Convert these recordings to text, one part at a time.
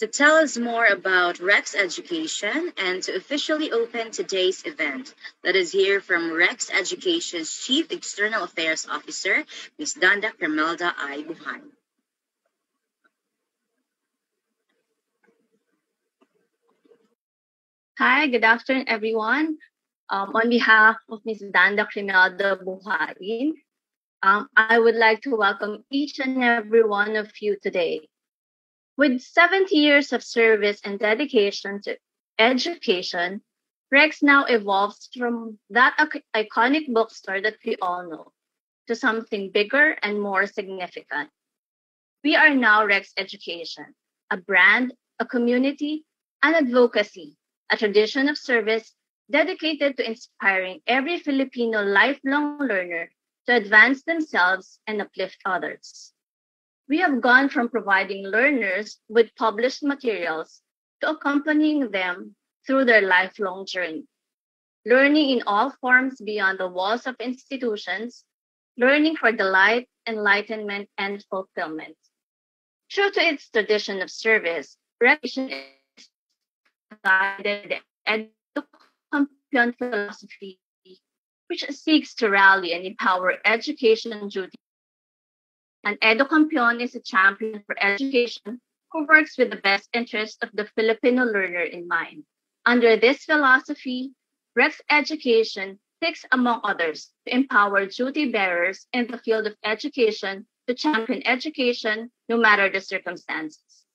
To tell us more about Rex Education and to officially open today's event, let us hear from Rex Education's Chief External Affairs Officer, Ms. Danda Carmelda I. Buhay. Hi, good afternoon, everyone. Um, on behalf of Ms. Danda Carmelda Buhayin, um, I would like to welcome each and every one of you today. With 70 years of service and dedication to education, Rex now evolves from that iconic bookstore that we all know to something bigger and more significant. We are now Rex Education, a brand, a community, an advocacy a tradition of service dedicated to inspiring every Filipino lifelong learner to advance themselves and uplift others. We have gone from providing learners with published materials to accompanying them through their lifelong journey. Learning in all forms beyond the walls of institutions, learning for delight, enlightenment, and fulfillment. True to its tradition of service, recognition is guided by the education philosophy, which seeks to rally and empower education duty. An educhampion is a champion for education who works with the best interest of the Filipino learner in mind. Under this philosophy, Rex Education seeks, among others, to empower duty bearers in the field of education to champion education no matter the circumstances.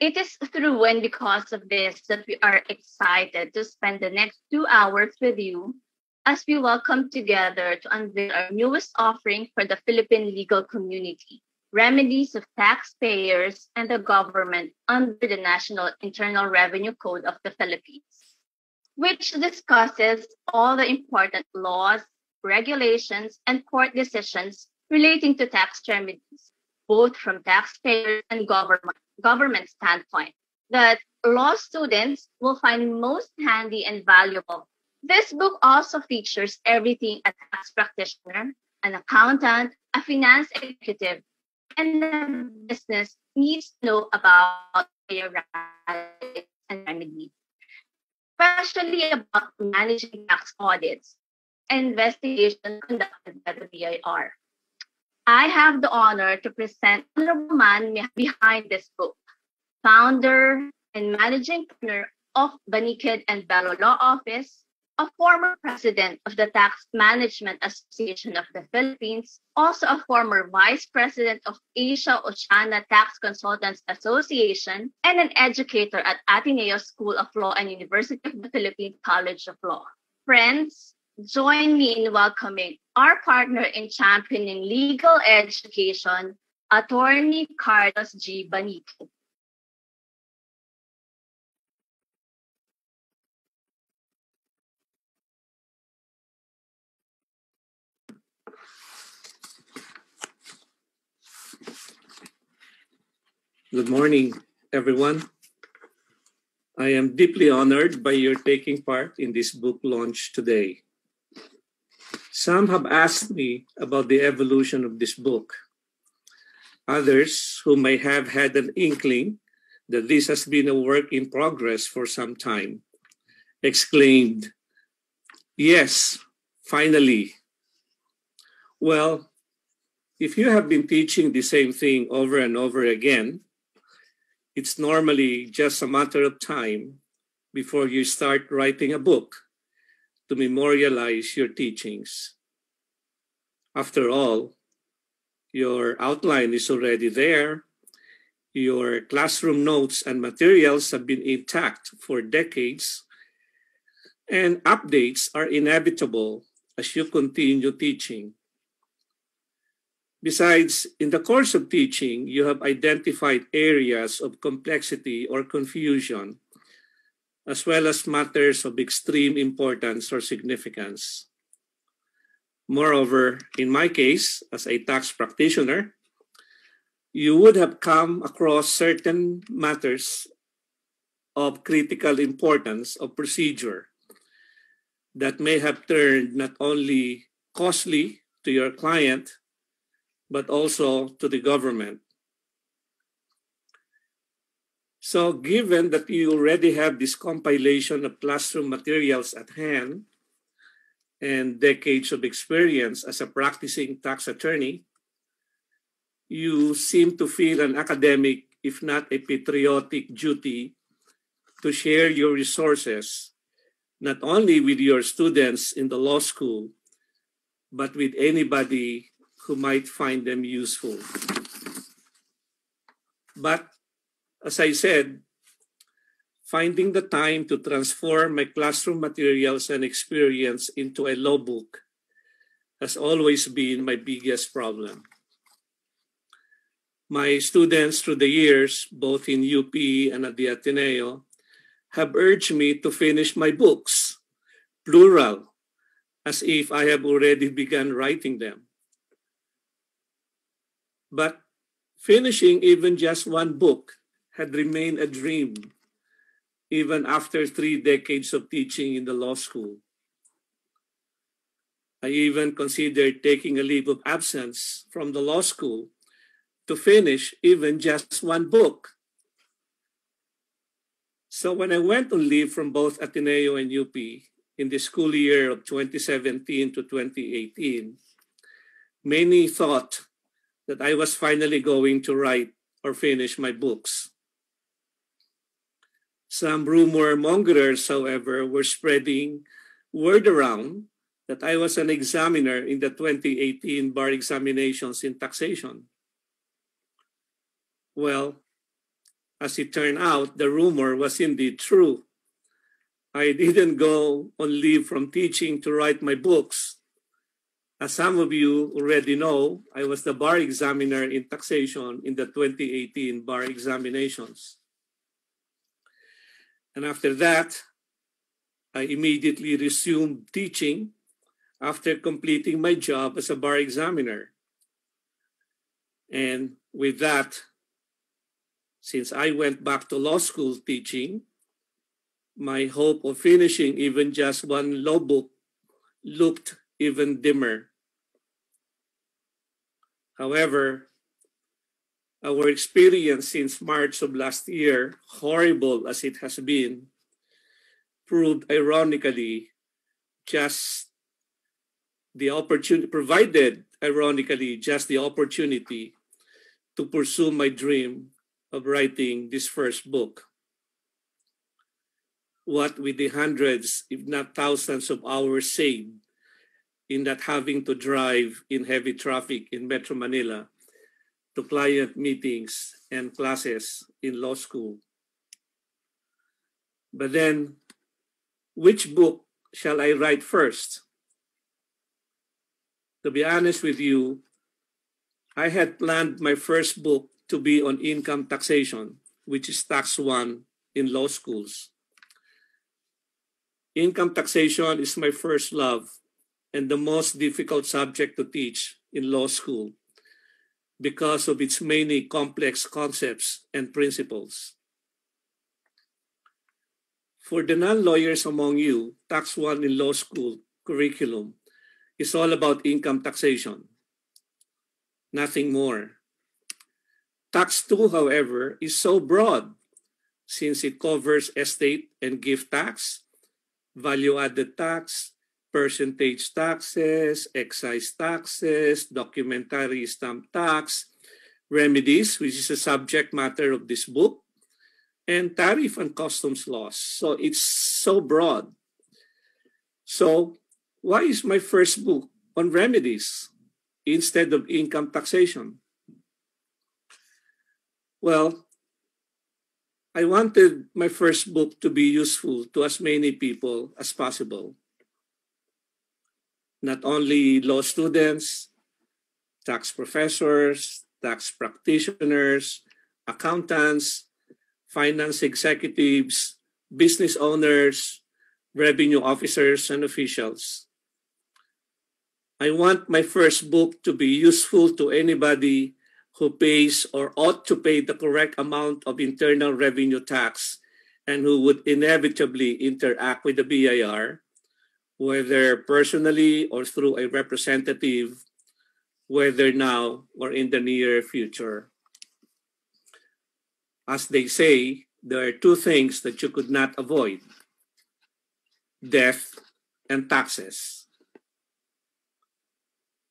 It is through and because of this that we are excited to spend the next two hours with you as we welcome together to unveil our newest offering for the Philippine legal community, remedies of taxpayers and the government under the National Internal Revenue Code of the Philippines, which discusses all the important laws, regulations, and court decisions relating to tax remedies, both from taxpayers and government government standpoint that law students will find most handy and valuable. This book also features everything a tax practitioner, an accountant, a finance executive, and a business needs to know about their rights and remedies, especially about managing tax audits and investigations conducted by the BIR. I have the honor to present the man behind this book, founder and managing partner of Baniqued and Bello Law Office, a former president of the Tax Management Association of the Philippines, also a former vice president of Asia Oceania Tax Consultants Association, and an educator at Ateneo School of Law and University of the Philippines College of Law. Friends, join me in welcoming our partner in championing legal education, Attorney Carlos G. Baniqued. Good morning, everyone. I am deeply honored by your taking part in this book launch today. Some have asked me about the evolution of this book. Others, who may have had an inkling that this has been a work in progress for some time, exclaimed, Yes, finally. Well, if you have been teaching the same thing over and over again, it's normally just a matter of time before you start writing a book to memorialize your teachings. After all, your outline is already there. Your classroom notes and materials have been intact for decades, and updates are inevitable as you continue teaching. Besides, in the course of teaching, you have identified areas of complexity or confusion as well as matters of extreme importance or significance. Moreover, in my case, as a tax practitioner, you would have come across certain matters of critical importance of procedure that may have turned not only costly to your client, but also to the government. So given that you already have this compilation of classroom materials at hand and decades of experience as a practicing tax attorney, you seem to feel an academic, if not a patriotic duty to share your resources, not only with your students in the law school, but with anybody who might find them useful. But as I said, finding the time to transform my classroom materials and experience into a law book has always been my biggest problem. My students through the years, both in UP and at the Ateneo, have urged me to finish my books, plural, as if I have already begun writing them. But finishing even just one book had remained a dream, even after three decades of teaching in the law school. I even considered taking a leave of absence from the law school to finish even just one book. So when I went on leave from both Ateneo and UP in the school year of 2017 to 2018, many thought that I was finally going to write or finish my books. Some rumor mongers, however, were spreading word around that I was an examiner in the 2018 bar examinations in taxation. Well, as it turned out, the rumor was indeed true. I didn't go on leave from teaching to write my books. As some of you already know, I was the bar examiner in taxation in the 2018 bar examinations. And after that, I immediately resumed teaching after completing my job as a bar examiner. And with that, since I went back to law school teaching, my hope of finishing even just one law book looked even dimmer. However, our experience since March of last year, horrible as it has been, proved ironically just the opportunity, provided ironically just the opportunity to pursue my dream of writing this first book. What with the hundreds, if not thousands of hours saved in that having to drive in heavy traffic in Metro Manila to client meetings and classes in law school. But then, which book shall I write first? To be honest with you, I had planned my first book to be on income taxation, which is tax one in law schools. Income taxation is my first love and the most difficult subject to teach in law school because of its many complex concepts and principles. For the non-lawyers among you, Tax 1 in law school curriculum is all about income taxation. Nothing more. Tax 2, however, is so broad since it covers estate and gift tax, value-added tax, percentage taxes, excise taxes, documentary stamp tax, remedies, which is a subject matter of this book, and tariff and customs laws. So it's so broad. So why is my first book on remedies instead of income taxation? Well, I wanted my first book to be useful to as many people as possible. Not only law students, tax professors, tax practitioners, accountants, finance executives, business owners, revenue officers, and officials. I want my first book to be useful to anybody who pays or ought to pay the correct amount of internal revenue tax and who would inevitably interact with the BIR, whether personally or through a representative, whether now or in the near future. As they say, there are two things that you could not avoid death and taxes.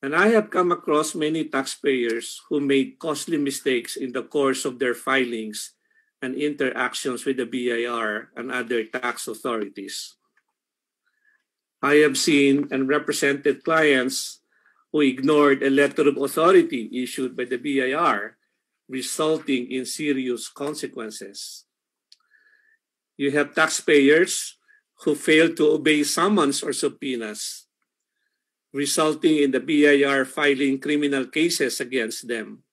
And I have come across many taxpayers who made costly mistakes in the course of their filings and interactions with the BIR and other tax authorities. I have seen and represented clients who ignored a letter of authority issued by the BIR, resulting in serious consequences. You have taxpayers who failed to obey summons or subpoenas, resulting in the BIR filing criminal cases against them,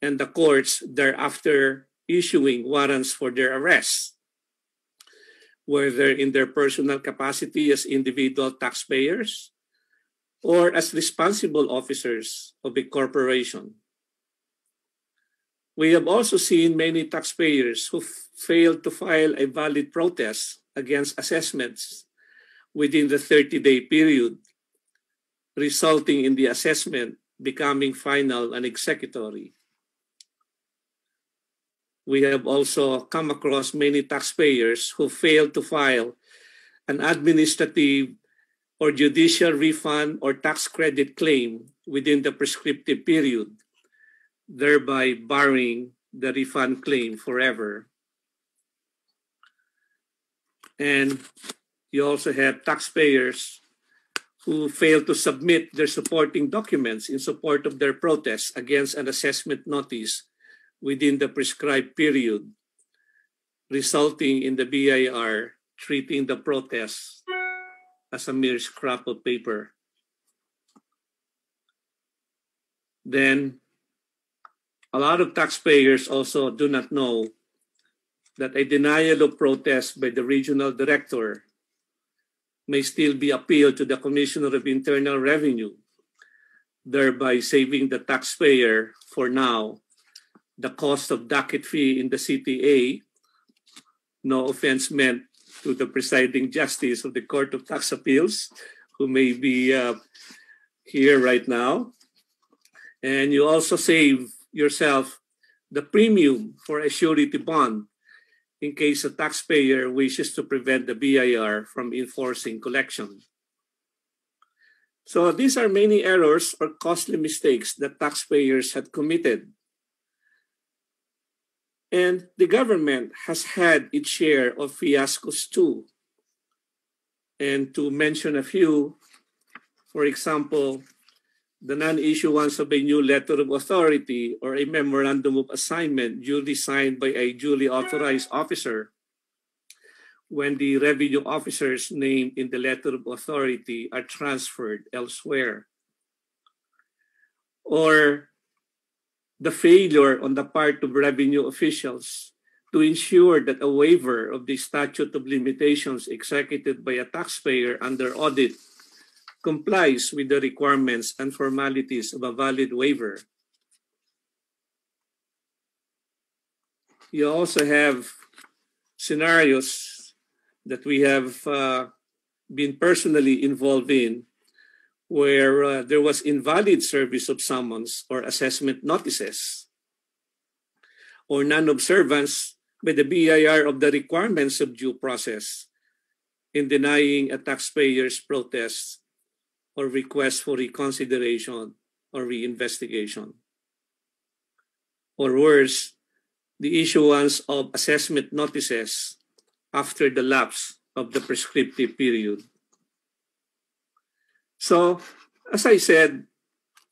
and the courts thereafter issuing warrants for their arrest, whether in their personal capacity as individual taxpayers or as responsible officers of a corporation. We have also seen many taxpayers who failed to file a valid protest against assessments within the 30-day period, resulting in the assessment becoming final and executory. We have also come across many taxpayers who failed to file an administrative or judicial refund or tax credit claim within the prescriptive period, thereby barring the refund claim forever. And you also have taxpayers who fail to submit their supporting documents in support of their protest against an assessment notice within the prescribed period, resulting in the BIR treating the protest as a mere scrap of paper. Then, a lot of taxpayers also do not know that a denial of protest by the regional director may still be appealed to the Commissioner of Internal Revenue, thereby saving the taxpayer for now the cost of docket fee in the CTA. No offense meant to the presiding justice of the Court of Tax Appeals, who may be uh, here right now. And you also save yourself the premium for a surety bond in case a taxpayer wishes to prevent the BIR from enforcing collection. So these are many errors or costly mistakes that taxpayers had committed. And the government has had its share of fiascos too. And to mention a few, for example, the non-issuance of a new letter of authority or a memorandum of assignment duly signed by a duly authorized officer when the revenue officers named in the letter of authority are transferred elsewhere. Or the failure on the part of revenue officials to ensure that a waiver of the statute of limitations executed by a taxpayer under audit complies with the requirements and formalities of a valid waiver. You also have scenarios that we have uh, been personally involved in where uh, there was invalid service of summons or assessment notices or non-observance by the BIR of the requirements of due process in denying a taxpayer's protest or request for reconsideration or reinvestigation. Or worse, the issuance of assessment notices after the lapse of the prescriptive period. So, as I said,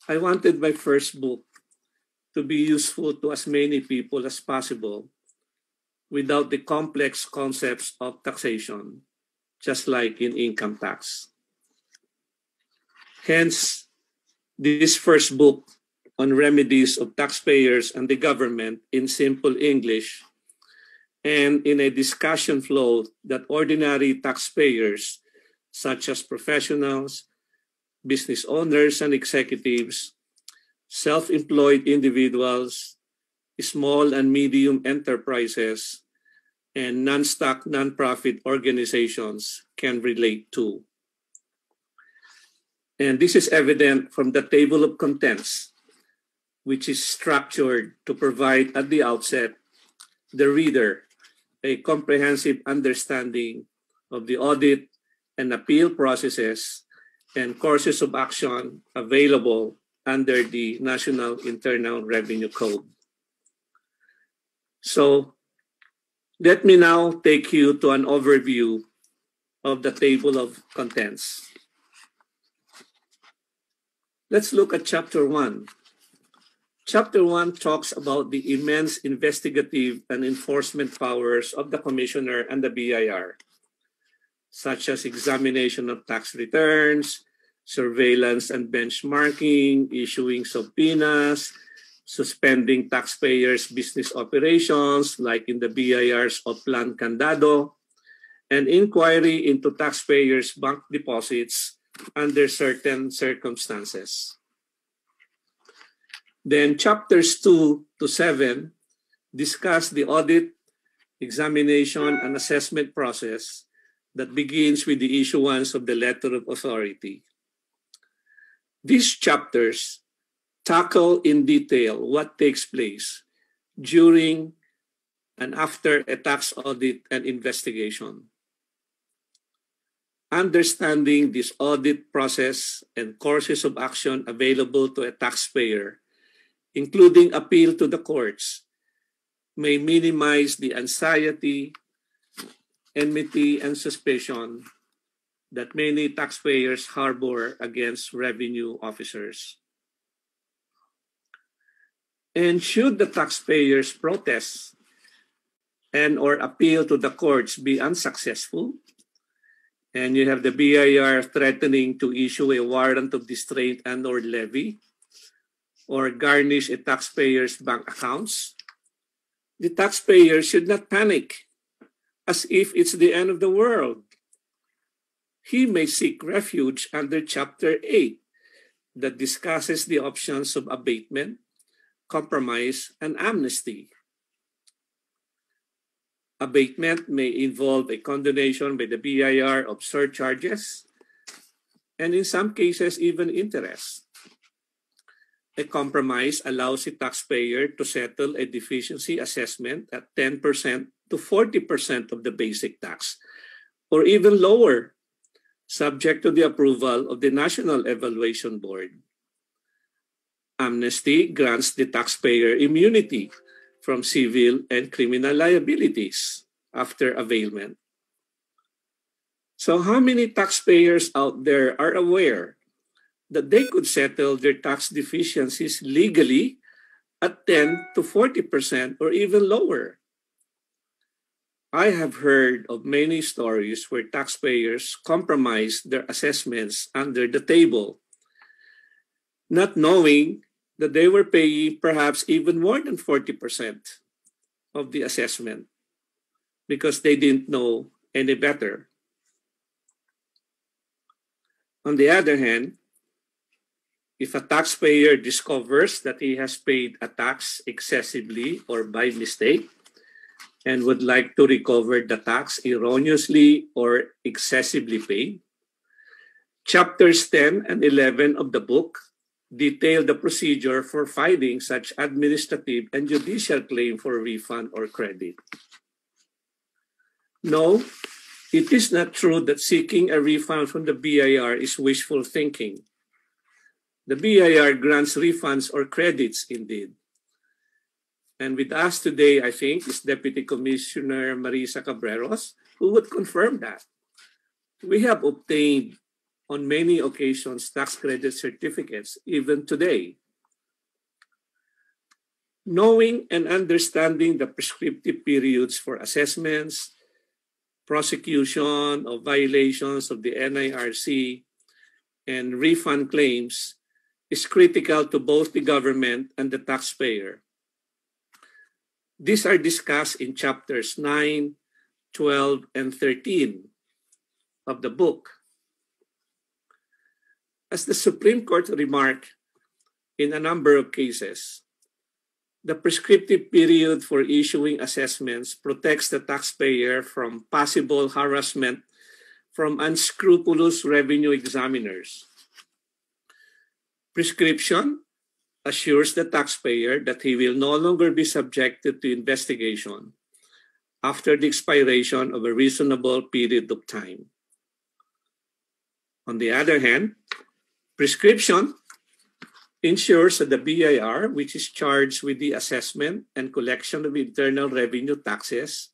I wanted my first book to be useful to as many people as possible without the complex concepts of taxation, just like in income tax. Hence, this first book on remedies of taxpayers and the government in simple English and in a discussion flow that ordinary taxpayers, such as professionals, business owners and executives, self-employed individuals, small and medium enterprises, and non-stock non-profit organizations can relate to. And this is evident from the table of contents, which is structured to provide at the outset the reader a comprehensive understanding of the audit and appeal processes and courses of action available under the National Internal Revenue Code. So let me now take you to an overview of the table of contents. Let's look at chapter one. Chapter one talks about the immense investigative and enforcement powers of the commissioner and the BIR, such as examination of tax returns, surveillance and benchmarking, issuing subpoenas, suspending taxpayers' business operations, like in the BIR's Oplan Kandado, and inquiry into taxpayers' bank deposits under certain circumstances. Then chapters 2 to 7 discuss the audit, examination, and assessment process that begins with the issuance of the letter of authority. These chapters tackle in detail what takes place during and after a tax audit and investigation. Understanding this audit process and courses of action available to a taxpayer including appeal to the courts, may minimize the anxiety, enmity, and suspicion that many taxpayers harbor against revenue officers. And should the taxpayers' protest and or appeal to the courts be unsuccessful, and you have the BIR threatening to issue a warrant of distraint and or levy, or garnish a taxpayer's bank accounts, the taxpayer should not panic as if it's the end of the world. He may seek refuge under Chapter 8 that discusses the options of abatement, compromise, and amnesty. Abatement may involve a condonation by the BIR of surcharges, and in some cases, even interest. A compromise allows the taxpayer to settle a deficiency assessment at 10% to 40% of the basic tax, or even lower, subject to the approval of the National Evaluation Board. Amnesty grants the taxpayer immunity from civil and criminal liabilities after availment. So, how many taxpayers out there are aware that they could settle their tax deficiencies legally at 10 to 40% or even lower. I have heard of many stories where taxpayers compromised their assessments under the table, not knowing that they were paying perhaps even more than 40% of the assessment because they didn't know any better. On the other hand, if a taxpayer discovers that he has paid a tax excessively or by mistake and would like to recover the tax erroneously or excessively paid, chapters 10 and 11 of the book detail the procedure for filing such administrative and judicial claim for refund or credit. No, it is not true that seeking a refund from the BIR is wishful thinking. The BIR grants refunds or credits indeed. And with us today, I think, is Deputy Commissioner Marissa Cabreros, who would confirm that. We have obtained on many occasions tax credit certificates, even today. Knowing and understanding the prescriptive periods for assessments, prosecution of violations of the NIRC, and refund claims is critical to both the government and the taxpayer. These are discussed in chapters 9, 12, and 13 of the book. As the Supreme Court remarked in a number of cases, the prescriptive period for issuing assessments protects the taxpayer from possible harassment from unscrupulous revenue examiners Prescription assures the taxpayer that he will no longer be subjected to investigation after the expiration of a reasonable period of time. On the other hand, prescription ensures that the BIR, which is charged with the assessment and collection of internal revenue taxes,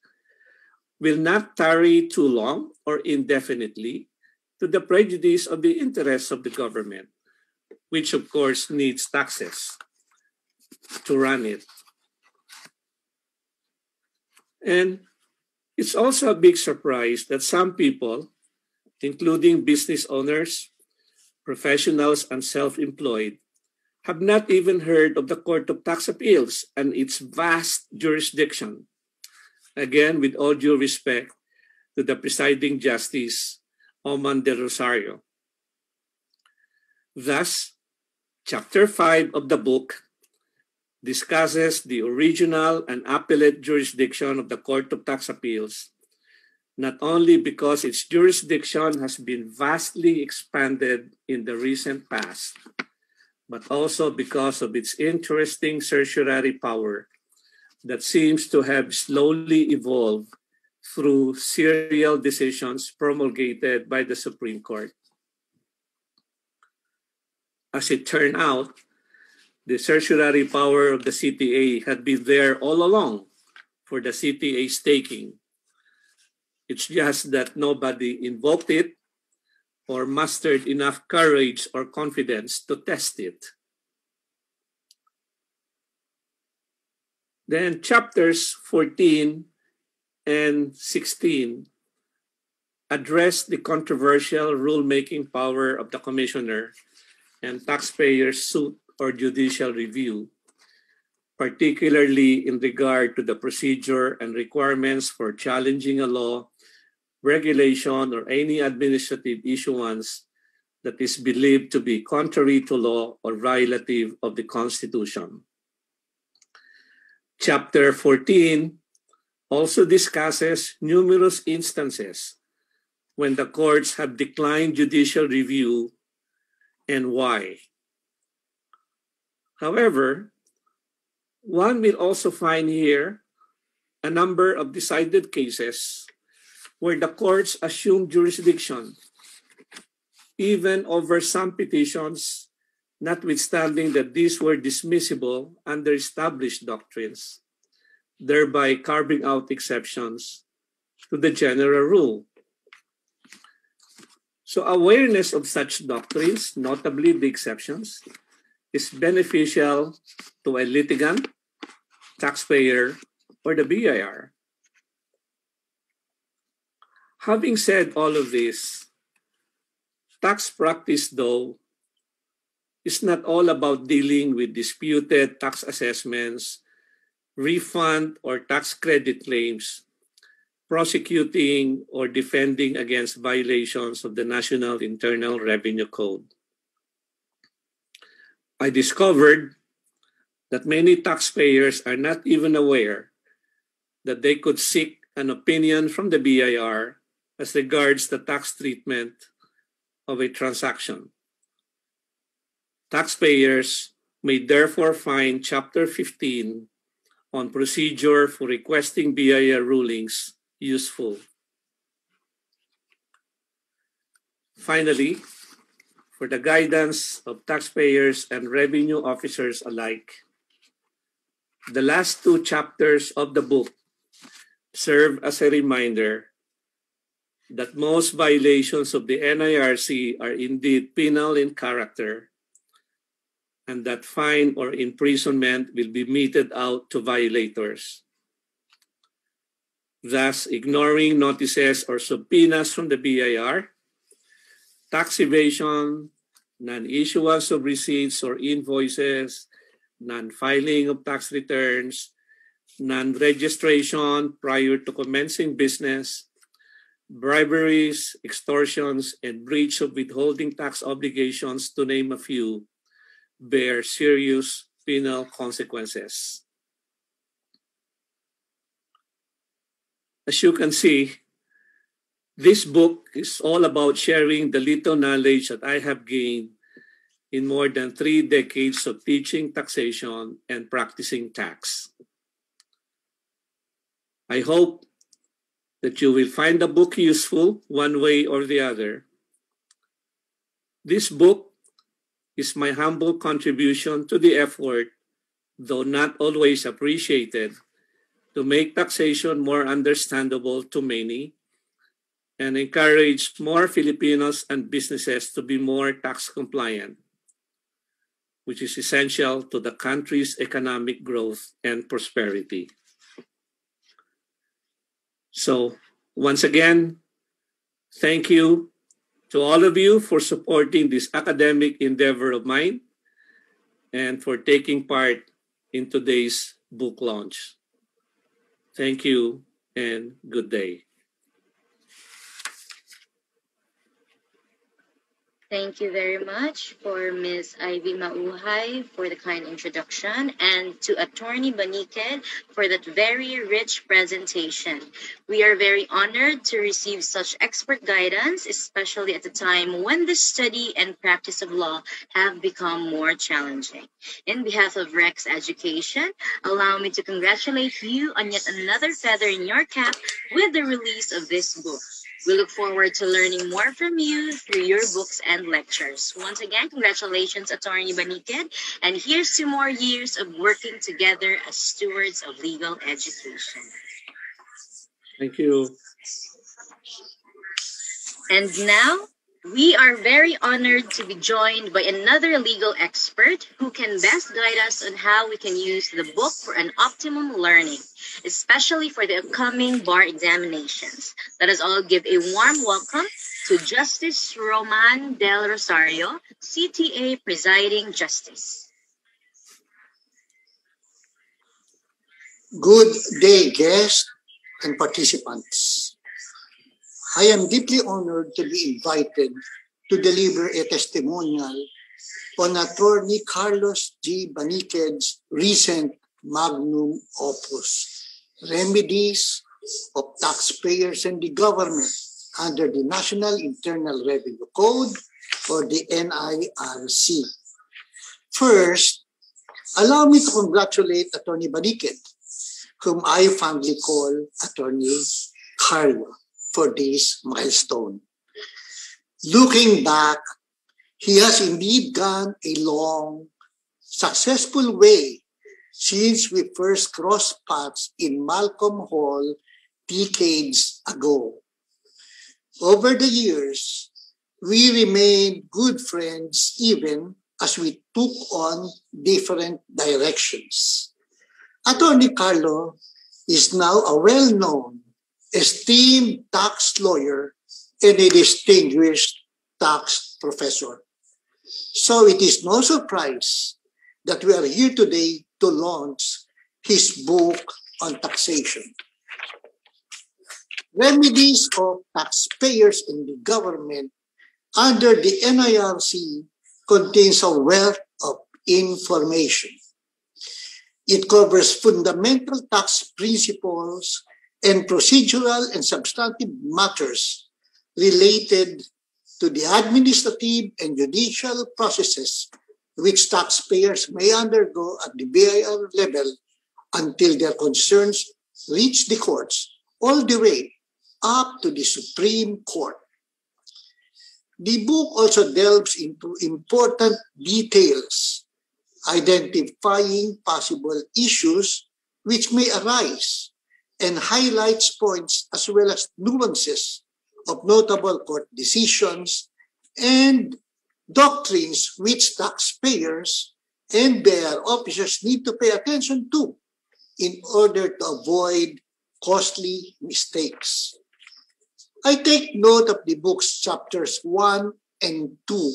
will not tarry too long or indefinitely to the prejudice of the interests of the government, which of course needs taxes to run it. And it's also a big surprise that some people, including business owners, professionals, and self employed, have not even heard of the Court of Tax Appeals and its vast jurisdiction. Again, with all due respect to the presiding justice, Roman Del Rosario. Thus, chapter 5 of the book discusses the original and appellate jurisdiction of the Court of Tax Appeals, not only because its jurisdiction has been vastly expanded in the recent past, but also because of its interesting certiorari power that seems to have slowly evolved through serial decisions promulgated by the Supreme Court. As it turned out, the certiorari power of the CTA had been there all along for the CTA's taking. It's just that nobody invoked it or mustered enough courage or confidence to test it. Then chapters 14 and 16 address the controversial rulemaking power of the commissioner and taxpayers' suit or judicial review, particularly in regard to the procedure and requirements for challenging a law, regulation, or any administrative issuance that is believed to be contrary to law or violative of the Constitution. Chapter 14 also discusses numerous instances when the courts have declined judicial review and why. However, one will also find here a number of decided cases where the courts assume jurisdiction even over some petitions, notwithstanding that these were dismissible under established doctrines, thereby carving out exceptions to the general rule. So awareness of such doctrines, notably the exceptions, is beneficial to a litigant, taxpayer, or the BIR. Having said all of this, tax practice, though, is not all about dealing with disputed tax assessments, refund or tax credit claims, prosecuting or defending against violations of the National Internal Revenue Code. I discovered that many taxpayers are not even aware that they could seek an opinion from the BIR as regards the tax treatment of a transaction. Taxpayers may therefore find Chapter 15 on procedure for requesting BIR rulings useful. Finally, for the guidance of taxpayers and revenue officers alike. The last two chapters of the book serve as a reminder that most violations of the NIRC are indeed penal in character and that fine or imprisonment will be meted out to violators. Thus, ignoring notices or subpoenas from the BIR tax evasion, non-issuance of receipts or invoices, non-filing of tax returns, non-registration prior to commencing business, briberies, extortions, and breach of withholding tax obligations, to name a few, bear serious penal consequences. As you can see, this book is all about sharing the little knowledge that I have gained in more than three decades of teaching taxation and practicing tax. I hope that you will find the book useful one way or the other. This book is my humble contribution to the effort, though not always appreciated, to make taxation more understandable to many and encourage more Filipinos and businesses to be more tax compliant, which is essential to the country's economic growth and prosperity. So, once again, thank you to all of you for supporting this academic endeavor of mine and for taking part in today's book launch. Thank you and good day. Thank you very much for Ms. Ivy Mauhay for the kind introduction and to Attorney Baniqued for that very rich presentation. We are very honored to receive such expert guidance, especially at a time when the study and practice of law have become more challenging. In behalf of Rex Education, allow me to congratulate you on yet another feather in your cap with the release of this book. We look forward to learning more from you through your books and lectures. Once again, congratulations, Attorney Baniqued, and here's to more years of working together as stewards of legal education. Thank you. And now, we are very honored to be joined by another legal expert who can best guide us on how we can use the book for an optimum learning, especially for the upcoming bar examinations. Let us all give a warm welcome to Justice Roman Del Rosario, CTA Presiding Justice. Good day, guests and participants. I am deeply honored to be invited to deliver a testimonial on Attorney Carlos G. Baniqued's recent magnum opus, Remedies of Taxpayers and the Government under the National Internal Revenue Code or the NIRC. First, allow me to congratulate Attorney Baniqued, whom I fondly call Attorney Carlo for this milestone. Looking back, he has indeed gone a long, successful way since we first crossed paths in Malcolm Hall decades ago. Over the years, we remained good friends even as we took on different directions. Attorney Carlo is now a well-known esteemed tax lawyer and a distinguished tax professor. So it is no surprise that we are here today to launch his book on taxation. Remedies of taxpayers in the government under the NIRC contains a wealth of information. It covers fundamental tax principles and procedural and substantive matters related to the administrative and judicial processes which taxpayers may undergo at the BIR level until their concerns reach the courts, all the way up to the Supreme Court. The book also delves into important details, identifying possible issues which may arise and highlights points as well as nuances of notable court decisions and doctrines which taxpayers and their officers need to pay attention to in order to avoid costly mistakes. I take note of the book's chapters 1 and 2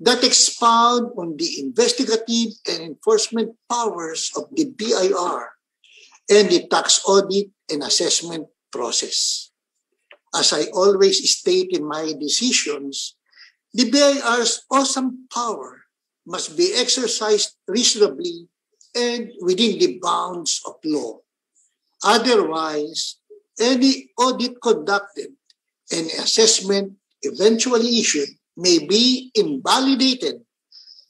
that expound on the investigative and enforcement powers of the BIR and the tax audit and assessment process. As I always state in my decisions, the BIR's awesome power must be exercised reasonably and within the bounds of law. Otherwise, any audit conducted and assessment eventually issued may be invalidated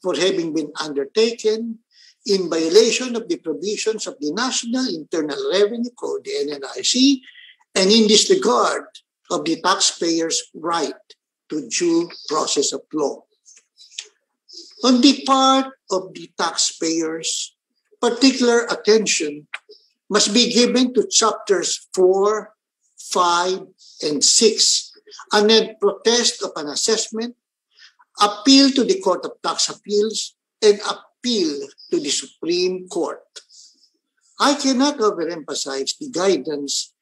for having been undertaken in violation of the provisions of the National Internal Revenue Code, the NIRC, and in disregard of the taxpayer's right to due process of law. On the part of the taxpayers, particular attention must be given to chapters 4, 5, and 6, and then protest of an assessment, appeal to the Court of Tax Appeals, and appeal to the Supreme Court. I cannot overemphasize the guidance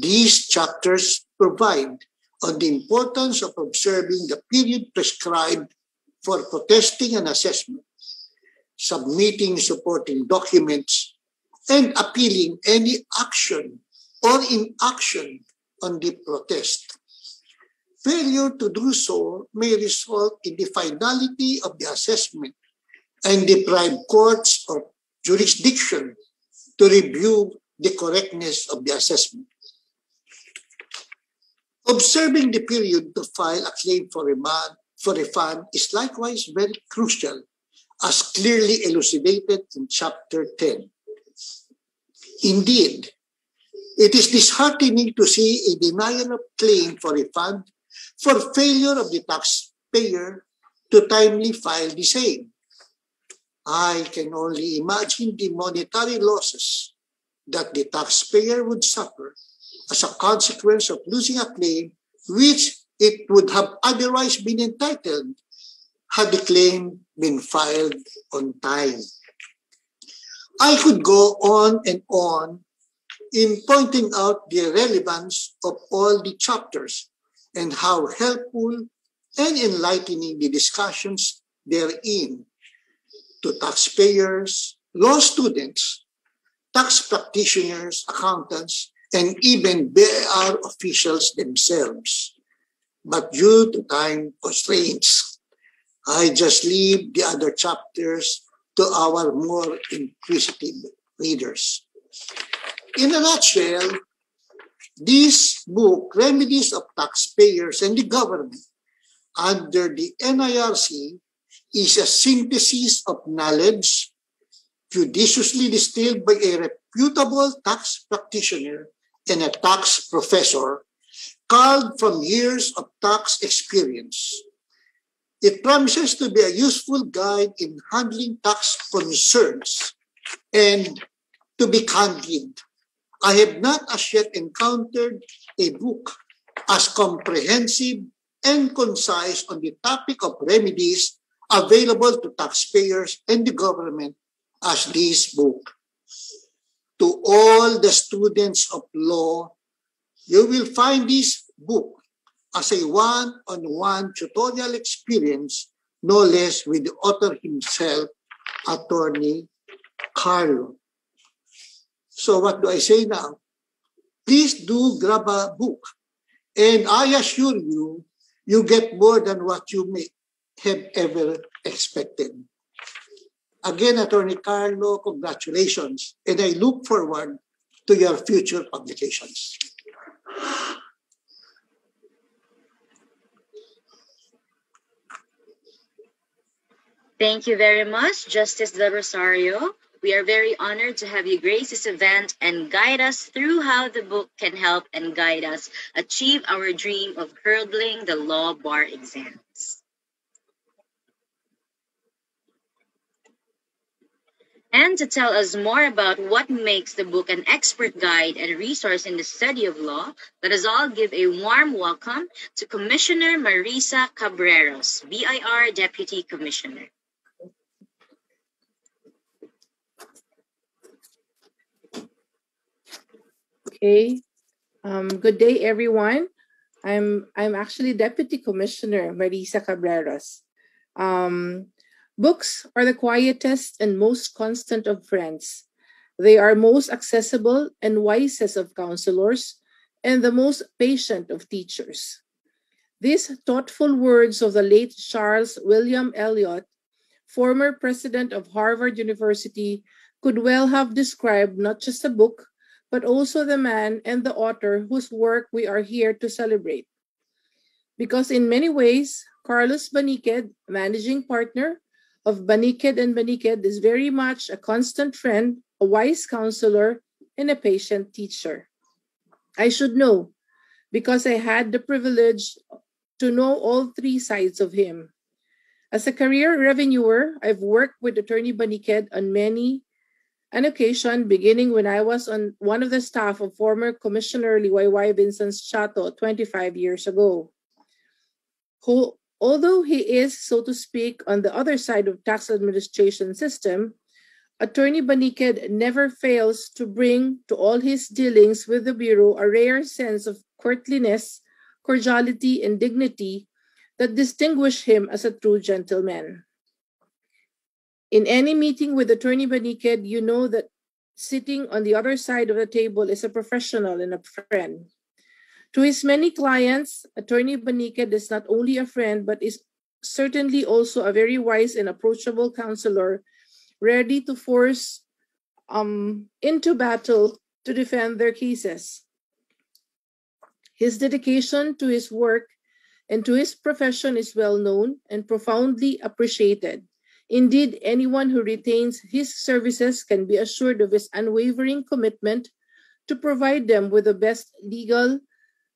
these chapters provide on the importance of observing the period prescribed for protesting an assessment, submitting supporting documents, and appealing any action or inaction on the protest. Failure to do so may result in the finality of the assessment and deprive courts of jurisdiction to review the correctness of the assessment. Observing the period to file a claim for remand for refund is likewise very crucial, as clearly elucidated in Chapter 10. Indeed, it is disheartening to see a denial of claim for refund for failure of the taxpayer to timely file the same. I can only imagine the monetary losses that the taxpayer would suffer as a consequence of losing a claim which it would have otherwise been entitled had the claim been filed on time. I could go on and on in pointing out the relevance of all the chapters and how helpful and enlightening the discussions therein to taxpayers, law students, tax practitioners, accountants, and even BAR officials themselves. But due to time constraints, I just leave the other chapters to our more inquisitive readers. In a nutshell, this book, Remedies of Taxpayers and the Government, under the NIRC, is a synthesis of knowledge judiciously distilled by a reputable tax practitioner and a tax professor, culled from years of tax experience. It promises to be a useful guide in handling tax concerns and to be candid. I have not as yet encountered a book as comprehensive and concise on the topic of remedies available to taxpayers and the government as this book. To all the students of law, you will find this book as a one-on-one tutorial experience, no less with the author himself, Attorney Carlo. So what do I say now? Please do grab a book. And I assure you, you get more than what you may have ever expected. Again, Attorney Carlo, congratulations. And I look forward to your future publications. Thank you very much, Justice Del Rosario. We are very honored to have you grace this event and guide us through how the book can help and guide us achieve our dream of hurdling the law bar exams. And to tell us more about what makes the book an expert guide and resource in the study of law, let us all give a warm welcome to Commissioner Marissa Cabreros, BIR Deputy Commissioner. Okay. Um, good day, everyone. I'm I'm actually Deputy Commissioner Marissa Cabreros. Um, books are the quietest and most constant of friends. They are most accessible and wisest of counselors, and the most patient of teachers. These thoughtful words of the late Charles William Eliot, former president of Harvard University, could well have described not just a book, but also the man and the author whose work we are here to celebrate. Because in many ways, Carlos Baniqued, managing partner of Baniqued and Baniqued, is very much a constant friend, a wise counselor, and a patient teacher. I should know because I had the privilege to know all three sides of him. As a career revenuer, I've worked with Attorney Baniqued on many an occasion beginning when I was on one of the staff of former Commissioner Liwayway Vinzons-Chato 25 years ago. Who, although he is, so to speak, on the other side of tax administration system, Attorney Baniqued never fails to bring to all his dealings with the Bureau a rare sense of courtliness, cordiality, and dignity that distinguish him as a true gentleman. In any meeting with Attorney Baniqued, you know that sitting on the other side of the table is a professional and a friend. To his many clients, Attorney Baniqued is not only a friend, but is certainly also a very wise and approachable counselor, ready to force um, into battle to defend their cases. His dedication to his work and to his profession is well known and profoundly appreciated. Indeed, anyone who retains his services can be assured of his unwavering commitment to provide them with the best legal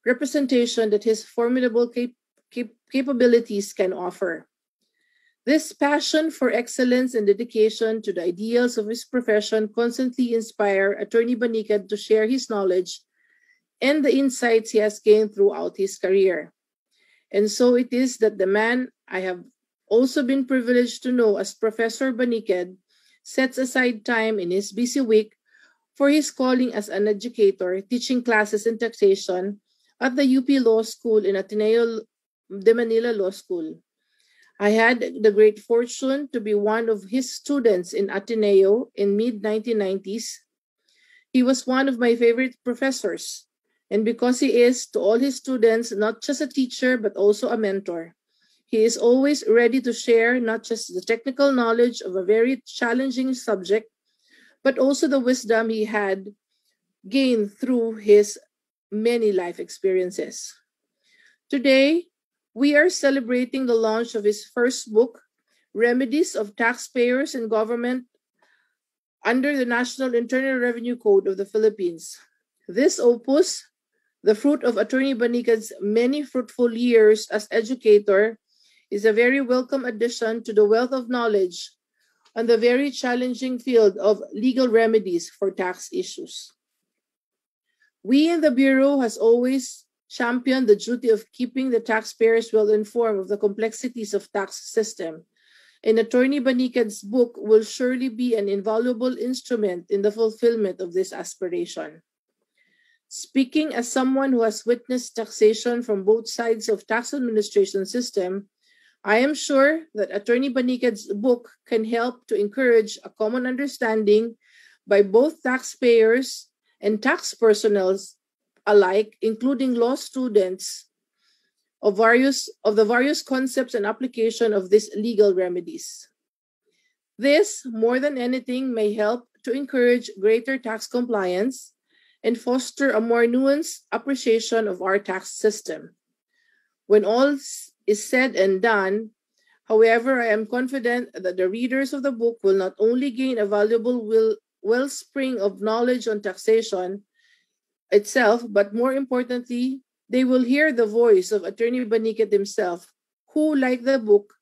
representation that his formidable cap- cap- capabilities can offer. This passion for excellence and dedication to the ideals of his profession constantly inspire Attorney Baniqued to share his knowledge and the insights he has gained throughout his career. And so it is that the man I have also been privileged to know as Professor Baniqued sets aside time in his busy week for his calling as an educator, teaching classes in taxation at the UP Law School in Ateneo de Manila Law School. I had the great fortune to be one of his students in Ateneo in mid 1990s. He was one of my favorite professors, and because he is to all his students not just a teacher but also a mentor. He is always ready to share not just the technical knowledge of a very challenging subject, but also the wisdom he had gained through his many life experiences. Today, we are celebrating the launch of his first book, Remedies of Taxpayers and Government under the National Internal Revenue Code of the Philippines. This opus, the fruit of Attorney Baniqued's many fruitful years as educator, is a very welcome addition to the wealth of knowledge on the very challenging field of legal remedies for tax issues. We in the Bureau has always championed the duty of keeping the taxpayers well informed of the complexities of tax system. And Attorney Baniqued's book will surely be an invaluable instrument in the fulfillment of this aspiration. Speaking as someone who has witnessed taxation from both sides of tax administration system, I am sure that Attorney Baniqued's book can help to encourage a common understanding by both taxpayers and tax personnel alike, including law students, of various of the various concepts and application of these legal remedies. This, more than anything, may help to encourage greater tax compliance and foster a more nuanced appreciation of our tax system. When all is said and done, however, I am confident that the readers of the book will not only gain a valuable will, wellspring of knowledge on taxation itself, but more importantly, they will hear the voice of Attorney Baniqued himself, who, like the book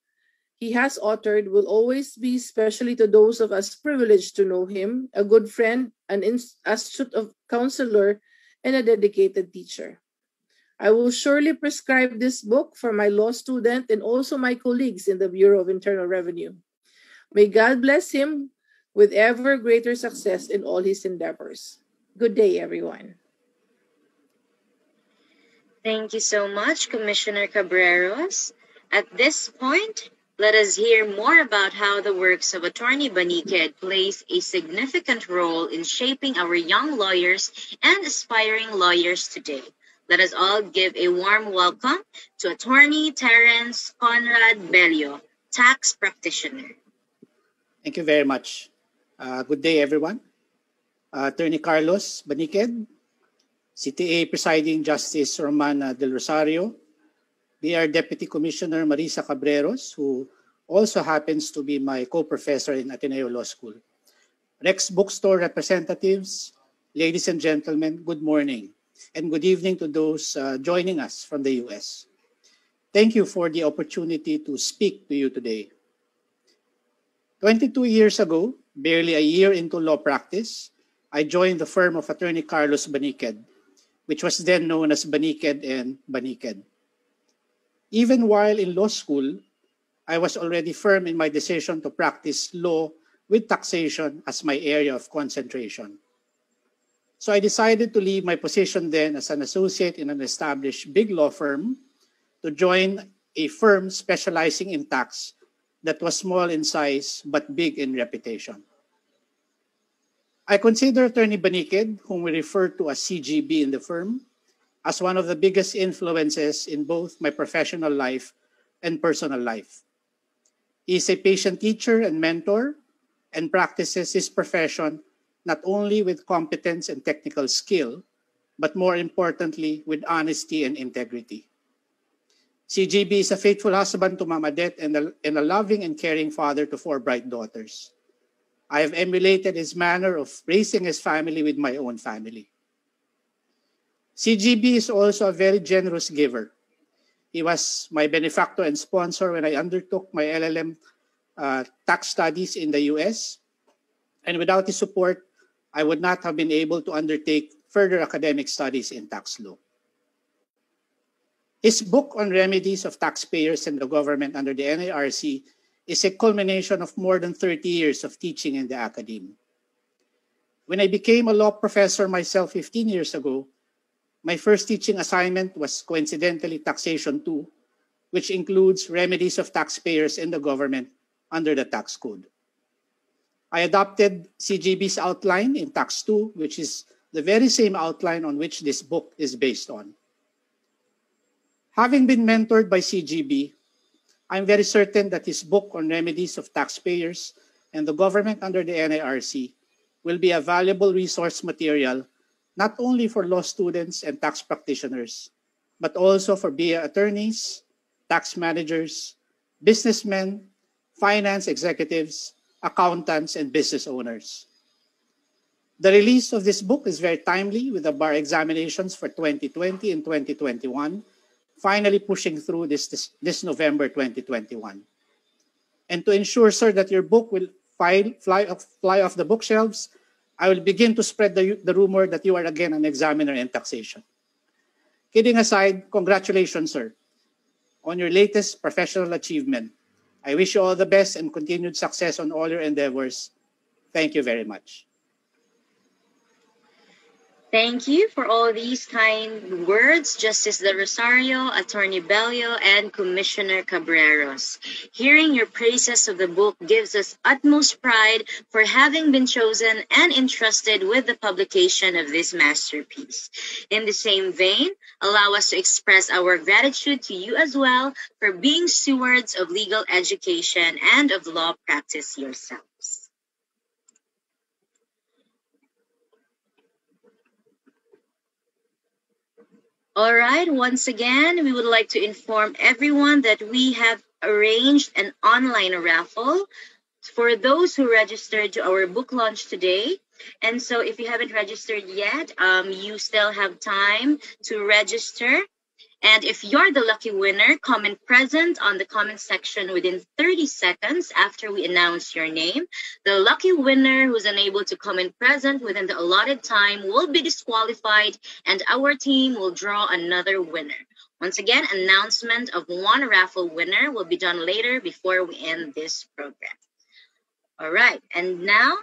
he has authored, will always be, especially to those of us privileged to know him, a good friend, an astute of counselor, and a dedicated teacher. I will surely prescribe this book for my law student and also my colleagues in the Bureau of Internal Revenue. May God bless him with ever greater success in all his endeavors. Good day, everyone. Thank you so much, Commissioner Cabreros. At this point, let us hear more about how the works of Attorney Baniqued plays a significant role in shaping our young lawyers and aspiring lawyers today. Let us all give a warm welcome to Attorney Terence Conrad Bello, tax practitioner. Thank you very much. Uh, good day, everyone. Uh, Attorney Carlos Baniqued, CTA Presiding Justice Romana Del Rosario, BR Deputy Commissioner Marisa Cabreros, who also happens to be my co-professor in Ateneo Law School. Rex Bookstore representatives, ladies and gentlemen, good morning. and good evening to those uh, joining us from the US. Thank you for the opportunity to speak to you today. 22 years ago, barely a year into law practice, I joined the firm of attorney Carlos Baniqued, which was then known as Baniqued and Baniqued. Even while in law school, I was already firm in my decision to practice law with taxation as my area of concentration. So I decided to leave my position then as an associate in an established big law firm to join a firm specializing in tax that was small in size but big in reputation. I consider Attorney Baniqued, whom we refer to as CGB in the firm, as one of the biggest influences in both my professional life and personal life. He is a patient teacher and mentor and practices his profession not only with competence and technical skill, but more importantly, with honesty and integrity. CGB is a faithful husband to Mama Det and a, and a loving and caring father to four bright daughters. I have emulated his manner of raising his family with my own family. CGB is also a very generous giver. He was my benefactor and sponsor when I undertook my LLM uh, tax studies in the US. And without his support, I would not have been able to undertake further academic studies in tax law. His book on remedies of taxpayers and the government under the NIRC is a culmination of more than 30 years of teaching in the academy. When I became a law professor myself 15 years ago, my first teaching assignment was coincidentally Taxation 2, which includes remedies of taxpayers and the government under the tax code. I adopted CGB's outline in Tax 2, which is the very same outline on which this book is based on. Having been mentored by CGB, I'm very certain that his book on remedies of taxpayers and the government under the NIRC will be a valuable resource material not only for law students and tax practitioners, but also for BA attorneys, tax managers, businessmen, finance executives, accountants, and business owners. The release of this book is very timely with the bar examinations for 2020 and 2021 finally pushing through this, this, this November 2021. And to ensure, sir, that your book will fly, fly, off, fly off the bookshelves, I will begin to spread the, the rumor that you are again an examiner in taxation. Kidding aside, congratulations, sir, on your latest professional achievement. I wish you all the best and continued success on all your endeavors. Thank you very much. Thank you for all these kind words, Justice Del Rosario, Attorney Bello, and Commissioner Cabreros. Hearing your praises of the book gives us utmost pride for having been chosen and entrusted with the publication of this masterpiece. In the same vein, allow us to express our gratitude to you as well for being stewards of legal education and of law practice yourselves. All right, once again, we would like to inform everyone that we have arranged an online raffle for those who registered to our book launch today. And so if you haven't registered yet, um, you still have time to register. And if you're the lucky winner, comment present on the comment section within 30 seconds after we announce your name. The lucky winner who's unable to comment present within the allotted time will be disqualified and our team will draw another winner. Once again, announcement of one raffle winner will be done later before we end this program. All right, and now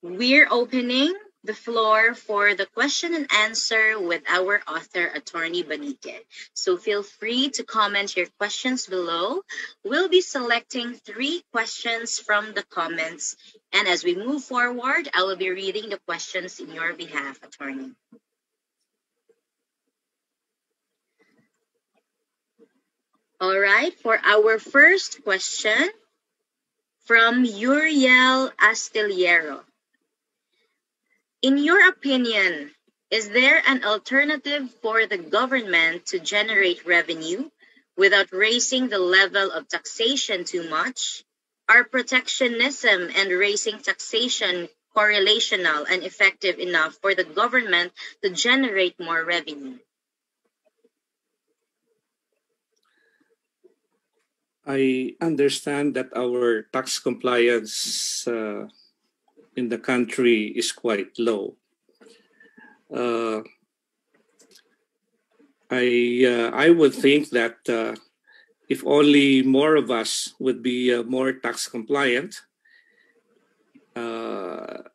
we're opening the floor for the question and answer with our author, Attorney Baniqued. So feel free to comment your questions below. We'll be selecting three questions from the comments. And as we move forward, I will be reading the questions in your behalf, Attorney. All right, for our first question from Uriel Astillero. In your opinion, is there an alternative for the government to generate revenue without raising the level of taxation too much? Are protectionism and raising taxation correlational and effective enough for the government to generate more revenue? I understand that our tax compliance uh, in the country is quite low. Uh, I uh, I would think that uh, if only more of us would be uh, more tax compliant, uh,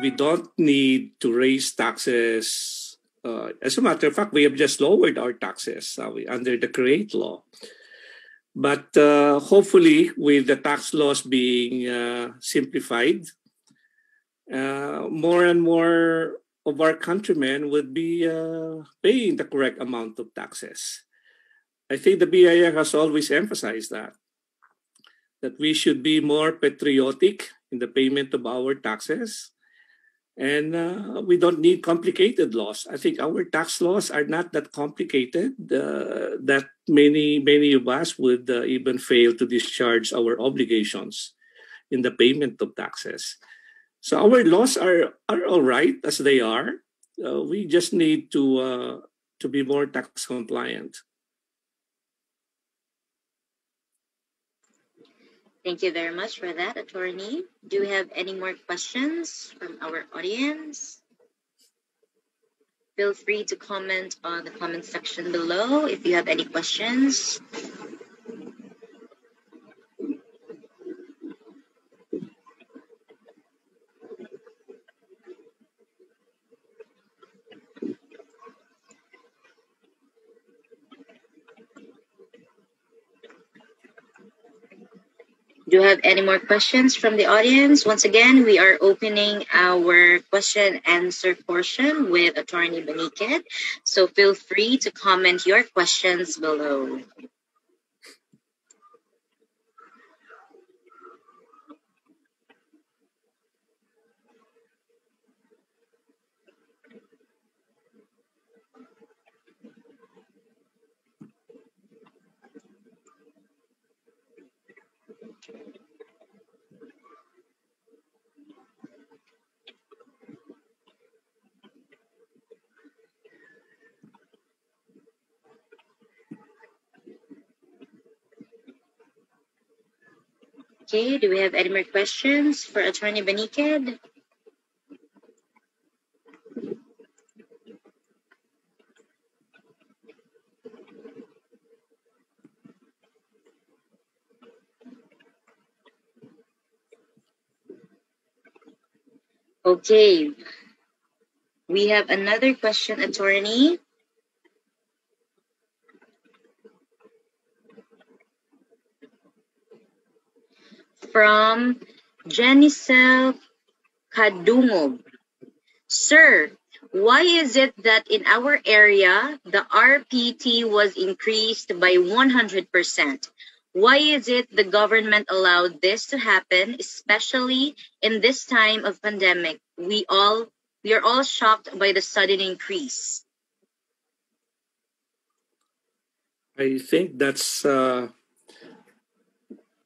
we don't need to raise taxes. Uh, as a matter of fact, we have just lowered our taxes under the CREATE law. But hopefully, with the tax laws being simplified, more and more of our countrymen would be uh, paying the correct amount of taxes. I think the BIR has always emphasized that, that we should be more patriotic in the payment of our taxes. And uh, we don't need complicated laws. I think our tax laws are not that complicated uh, that many, many of us would uh, even fail to discharge our obligations in the payment of taxes. So our laws are are all right as they are. Uh, we just need to uh, to be more tax compliant. Thank you very much for that, attorney. Do we have any more questions from our audience? Feel free to comment on the comment section below if you have any questions. Do you have any more questions from the audience? Once again, we are opening our question answer portion with Attorney Baniqued. So feel free to comment your questions below. Okay, do we have any more questions for Attorney Baniqued? Okay. We have another question, attorney. From Jenicel Kadungog. Sir, why is it that in our area, the RPT was increased by 100%? Why is it the government allowed this to happen, especially in this time of pandemic? We all we are all shocked by the sudden increase. I think that's uh,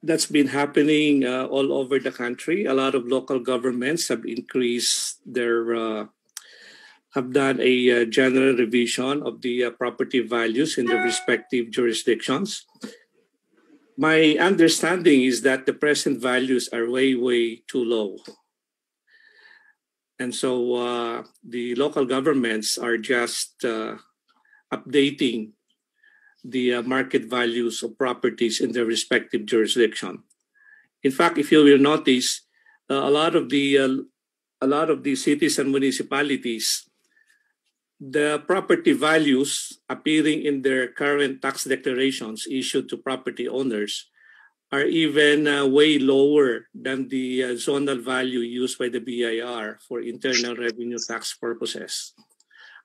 that's been happening uh, all over the country. A lot of local governments have increased their, uh, have done a uh, general revision of the uh, property values in the respective jurisdictions. My understanding is that the present values are way, way too low. And so uh, the local governments are just uh, updating the uh, market values of properties in their respective jurisdiction. In fact, if you will notice, uh, a lot of the uh, a lot of the cities and municipalities, the property values appearing in their current tax declarations issued to property owners are even uh, way lower than the uh, zonal value used by the BIR for internal revenue tax purposes.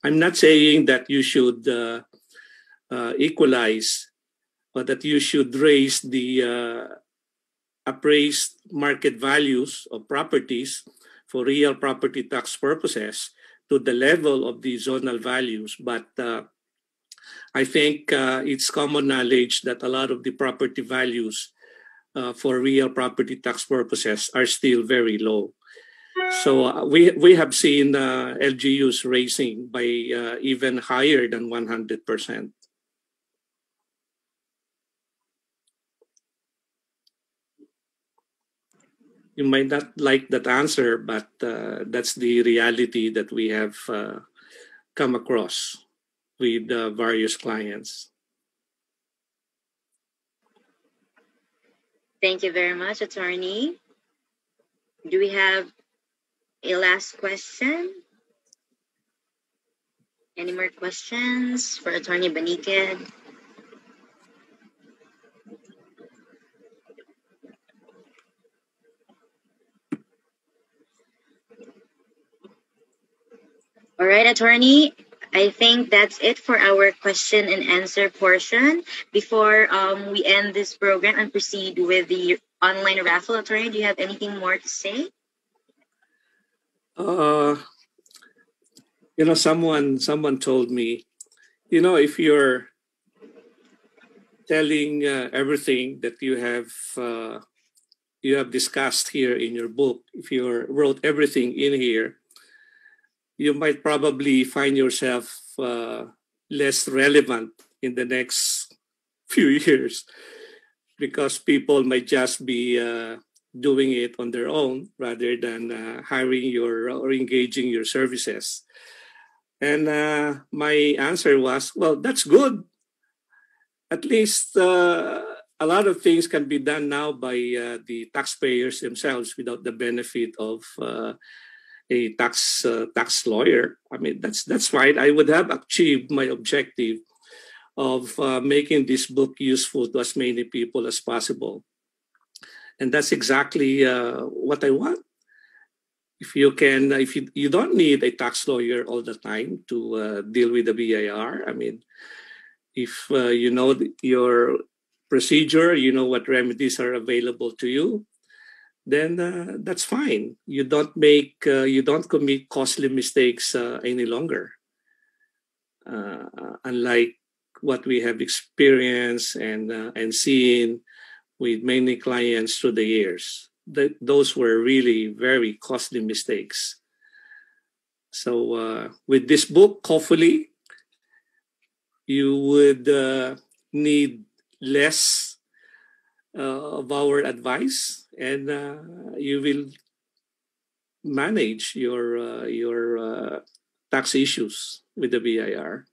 I'm not saying that you should uh, equalize, but that you should raise the uh, appraised market values of properties for real property tax purposes to the level of the zonal values. But uh, I think uh, it's common knowledge that a lot of the property values uh, for real property tax purposes are still very low. So uh, we we have seen uh, LGUs raising by uh, even higher than 100 percent. You might not like that answer, but uh, that's the reality that we have uh, come across with uh, various clients. Thank you very much, attorney. Do we have a last question? Any more questions for Attorney Baniqued? All right, attorney. I think that's it for our question and answer portion. Before um, we end this program and proceed with the online raffle, attorney, do you have anything more to say? Uh, you know, someone someone told me, you know, if you're telling uh, everything that you have uh, you have discussed here in your book, if you wrote everything in here, you might probably find yourself uh, less relevant in the next few years because people might just be uh, doing it on their own rather than uh, hiring your or engaging your services. And uh, my answer was, well, that's good. At least uh, a lot of things can be done now by uh, the taxpayers themselves without the benefit of a tax uh, tax lawyer. I mean, that's that's right. I would have achieved my objective of uh, making this book useful to as many people as possible, and that's exactly uh, what I want. If you can, if you you don't need a tax lawyer all the time to uh, deal with the BIR. I mean, if uh, you know your procedure, you know what remedies are available to you then uh, that's fine. You don't make, uh, you don't commit costly mistakes uh, any longer. Uh, unlike what we have experienced and uh, and seen with many clients through the years, that those were really very costly mistakes. So uh, with this book, hopefully, you would need less of our advice and uh, you will manage your uh, your uh, tax issues with the BIR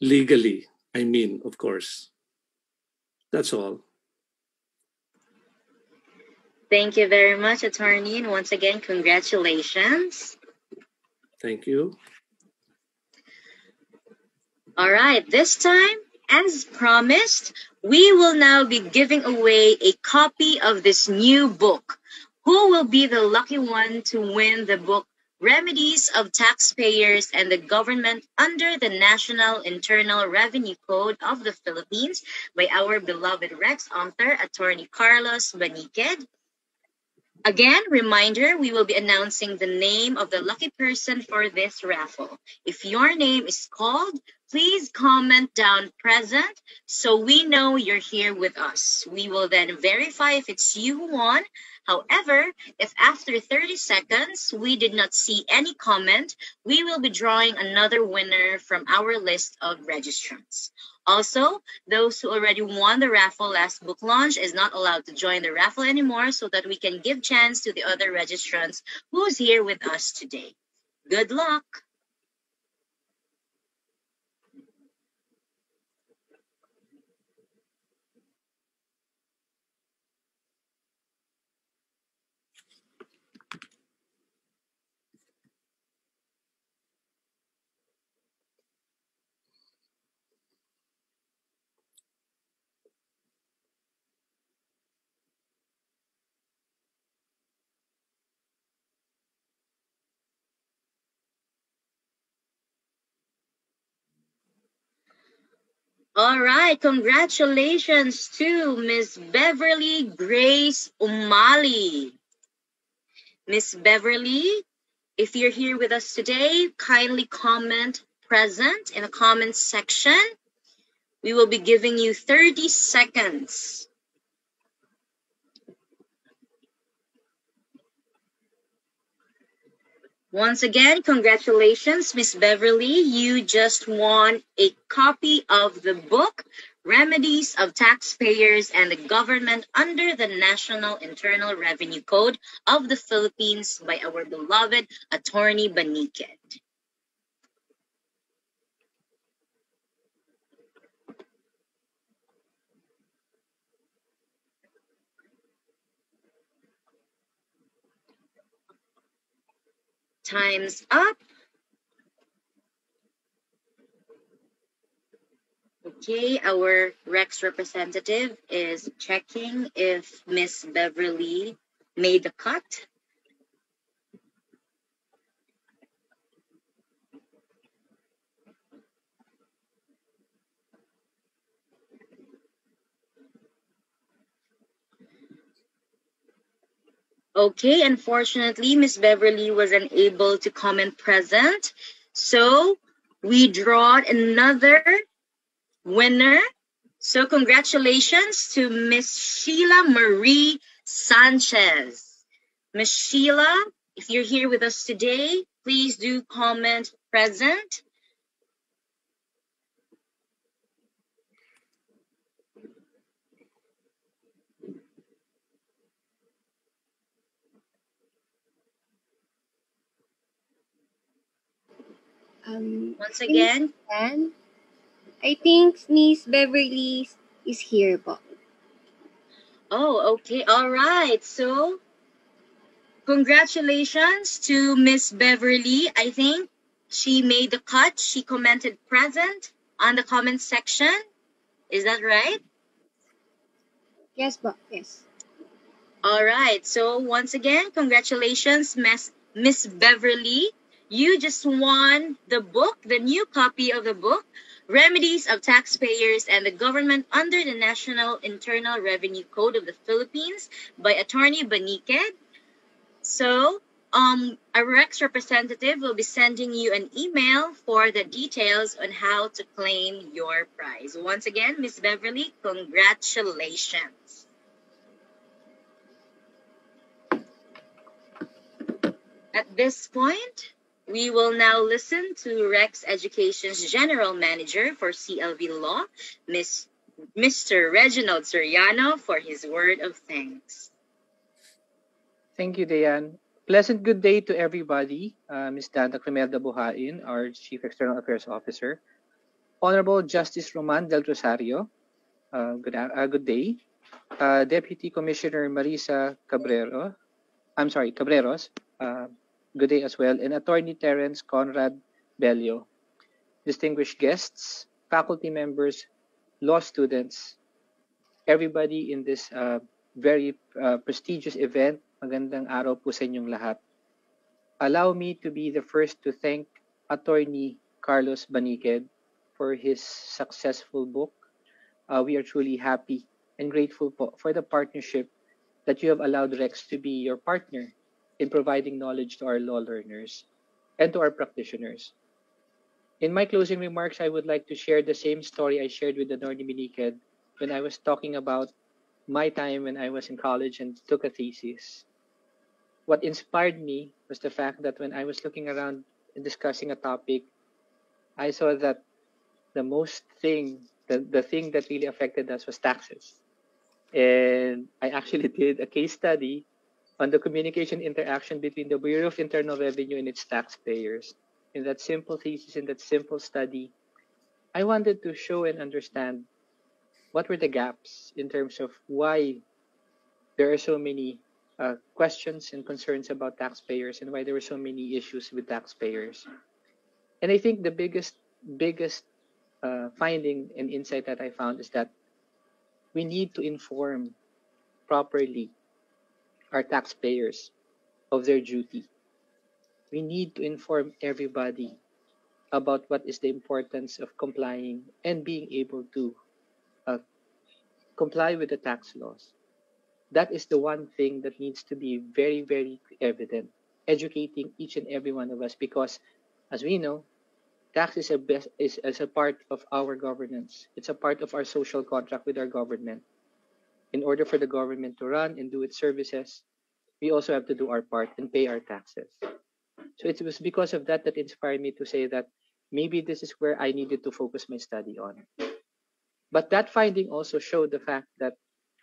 legally. I mean, of course. That's all. Thank you very much, attorney, and once again, congratulations. Thank you. All right, this time, as promised, we will now be giving away a copy of this new book. Who will be the lucky one to win the book Remedies of Taxpayers and the Government under the National Internal Revenue Code of the Philippines by our beloved Rex author, attorney Carlos Baniqued. Again, reminder, we will be announcing the name of the lucky person for this raffle. If your name is called, please comment down present so we know you're here with us. We will then verify if it's you who won. However, if after 30 seconds we did not see any comment, we will be drawing another winner from our list of registrants. Also, those who already won the raffle last book launch is not allowed to join the raffle anymore so that we can give chance to the other registrants who's here with us today. Good luck! All right, congratulations to Miss Beverly Grace Umali. Miss Beverly, if you're here with us today, kindly comment present in the comments section. We will be giving you 30 seconds Once again, congratulations, Miss Beverly. You just won a copy of the book, Remedies of Taxpayers and the Government under the National Internal Revenue Code of the Philippines by our beloved attorney Baniqued. Time's up. Okay, our Rex representative is checking if Miss Beverly made the cut. Okay, unfortunately, Miss Beverly was unable to come in present. So we draw another winner. So congratulations to Miss Sheila Marie Sanchez. Miss Sheila, if you're here with us today, please do comment present. Um, Once again, and I think Miss Beverly is here po. Oh, okay. All right. So, congratulations to Miss Beverly. I think she made the cut. She commented present on the comment section. Is that right? Yes po, yes. All right. So, once again, congratulations, Miss Miss Beverly. You just won the book, the new copy of the book, Remedies of Taxpayers and the Government under the National Internal Revenue Code of the Philippines by attorney Baniqued. So, um, a Rex representative will be sending you an email for the details on how to claim your prize. Once again, Miss Beverly, congratulations. At this point, we will now listen to Rex Education's General Manager for CLV Law, Miss, Mr. Reginald Soriano, for his word of thanks. Thank you, Dayan. Pleasant good day to everybody. Uh, Ms. Danda Carmelda Buhain, our Chief External Affairs Officer. Honorable Justice Roman Del Rosario, uh, good, uh, good day. Uh, Deputy Commissioner Marissa Cabrero, I'm sorry, Cabreros, good day as well. And Attorney Terence Conrad Bello. Distinguished guests, faculty members, law students, everybody in this uh, very uh, prestigious event. Magandang araw po sa inyong lahat. Allow me to be the first to thank Attorney Carlos Baniqued for his successful book. Uh, we are truly happy and grateful po for the partnership that you have allowed Rex to be your partner in providing knowledge to our law learners and to our practitioners. In my closing remarks, I would like to share the same story I shared with the Attorney Baniqued when I was talking about my time when I was in college and took a thesis. What inspired me was the fact that when I was looking around and discussing a topic, I saw that the most thing, the, the thing that really affected us was taxes. And I actually did a case study on the communication interaction between the Bureau of Internal Revenue and its taxpayers. In that simple thesis, in that simple study, I wanted to show and understand what were the gaps in terms of why there are so many uh, questions and concerns about taxpayers and why there were so many issues with taxpayers. And I think the biggest biggest uh, finding and insight that I found is that we need to inform properly our taxpayers of their duty. We need to inform everybody about what is the importance of complying and being able to uh, comply with the tax laws. That is the one thing that needs to be very, very evident, educating each and every one of us because, as we know, tax is a, best, is, is a part of our governance. It's a part of our social contract with our government. In order for the government to run and do its services, we also have to do our part and pay our taxes. So it was because of that that inspired me to say that maybe this is where I needed to focus my study on. But that finding also showed the fact that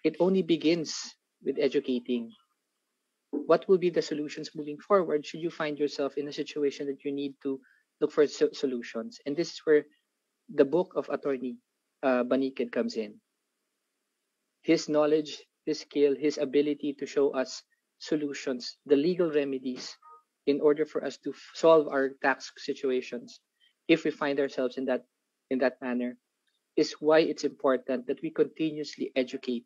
it only begins with educating. What will be the solutions moving forward should you find yourself in a situation that you need to look for so solutions? And this is where the book of attorney uh, comes in. His knowledge, his skill, his ability to show us solutions, the legal remedies in order for us to solve our tax situations if we find ourselves in that in that manner is why it's important that we continuously educate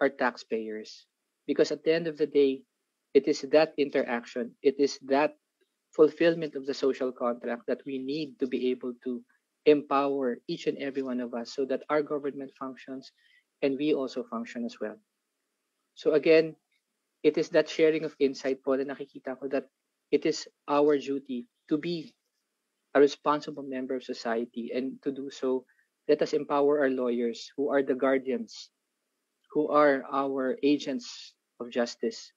our taxpayers. Because at the end of the day it is that interaction it is that fulfillment of the social contract that we need to be able to empower each and every one of us so that our government functions and we also function as well so again it is that sharing of insight po na nakikita ko that it is our duty to be a responsible member of society. And to do so, let us empower our lawyers who are the guardians, who are our agents of justice,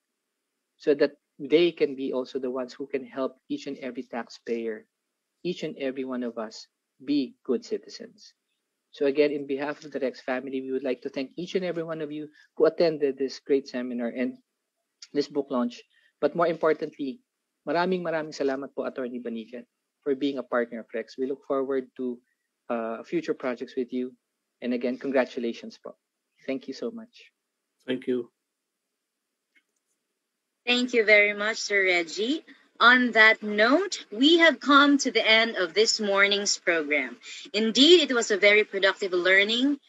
so that they can be also the ones who can help each and every taxpayer, each and every one of us be good citizens. So again, in behalf of the Rex family, we would like to thank each and every one of you who attended this great seminar and this book launch. But more importantly, maraming maraming salamat po, Attorney Baniqued for being a partner of Rex. We look forward to uh, future projects with you. And again, congratulations, po. Thank you so much. Thank you. Thank you very much, Sir Reggie. On that note, we have come to the end of this morning's program. Indeed, it was a very productive learning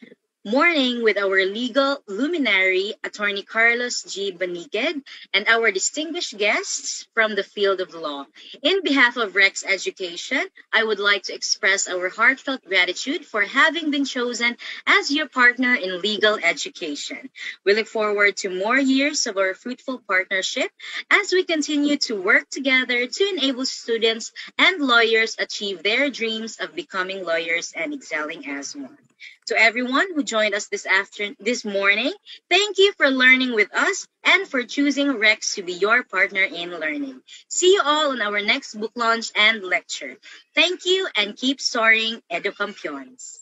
morning with our legal luminary, Attorney Carlos G. Baniqued, and our distinguished guests from the field of law. In behalf of Rex Education, I would like to express our heartfelt gratitude for having been chosen as your partner in legal education. We look forward to more years of our fruitful partnership as we continue to work together to enable students and lawyers achieve their dreams of becoming lawyers and excelling as one. To everyone who joined us this after this morning, thank you for learning with us and for choosing Rex to be your partner in learning. See you all on our next book launch and lecture. Thank you and keep soaring, Educhampions.